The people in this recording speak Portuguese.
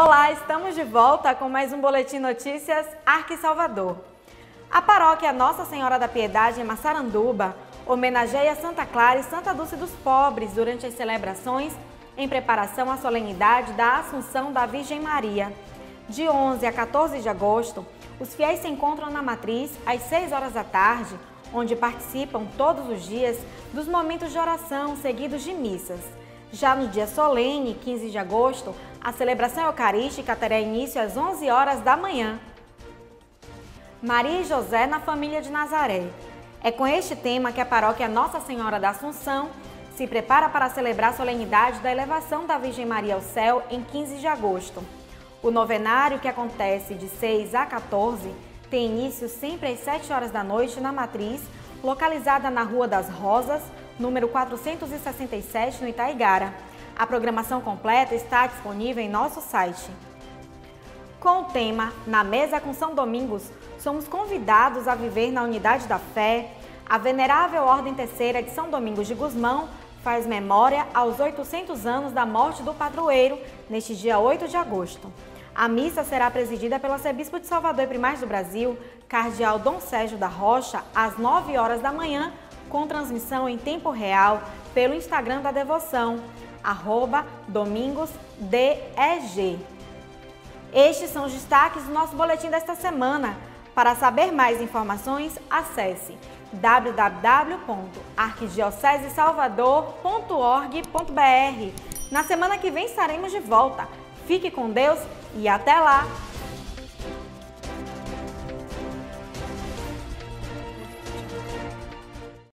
Olá, estamos de volta com mais um Boletim Notícias Arque Salvador. A paróquia Nossa Senhora da Piedade em Massaranduba homenageia Santa Clara e Santa Dulce dos Pobres durante as celebrações em preparação à solenidade da Assunção da Virgem Maria. De 11 a 14 de agosto, os fiéis se encontram na matriz às 6 horas da tarde, onde participam todos os dias dos momentos de oração seguidos de missas. Já no dia solene, 15 de agosto, a celebração eucarística terá início às 11 horas da manhã. Maria e José na família de Nazaré. É com este tema que a paróquia Nossa Senhora da Assunção se prepara para celebrar a solenidade da elevação da Virgem Maria ao céu em 15 de agosto. O novenário, que acontece de 6 a 14, tem início sempre às 7 horas da noite na matriz, localizada na Rua das Rosas, número 467, no Itaigara. A programação completa está disponível em nosso site. Com o tema Na Mesa com São Domingos, somos convidados a viver na unidade da fé. A Venerável Ordem Terceira de São Domingos de Gusmão faz memória aos 800 anos da morte do padroeiro, neste dia 8 de agosto. A missa será presidida pelo arcebispo de Salvador e Primaz do Brasil, cardeal Dom Sérgio da Rocha, às 9 horas da manhã, com transmissão em tempo real pelo Instagram da Devoção, arroba domingosdeg. Estes são os destaques do nosso boletim desta semana. Para saber mais informações, acesse www.arquidiocesesalvador.org.br. Na semana que vem estaremos de volta. Fique com Deus e até lá!